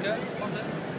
Maaike,